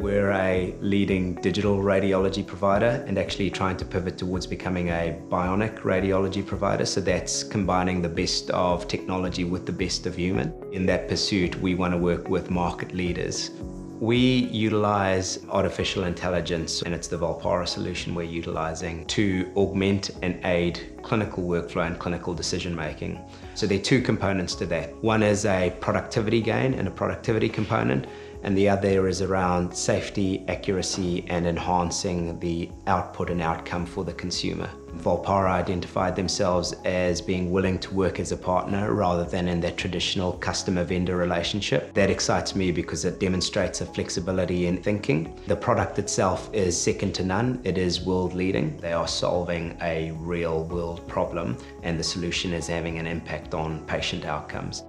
We're a leading digital radiology provider and actually trying to pivot towards becoming a bionic radiology provider. So that's combining the best of technology with the best of human. In that pursuit, we want to work with market leaders. We utilize artificial intelligence, and it's the Volpara solution we're utilizing to augment and aid clinical workflow and clinical decision making. So there are two components to that. One is a productivity gain and a productivity component, and the other is around safety, accuracy, and enhancing the output and outcome for the consumer. Volpara identified themselves as being willing to work as a partner rather than in that traditional customer-vendor relationship. That excites me because it demonstrates a flexibility in thinking. The product itself is second to none. It is world-leading. They are solving a real-world problem, and the solution is having an impact on patient outcomes.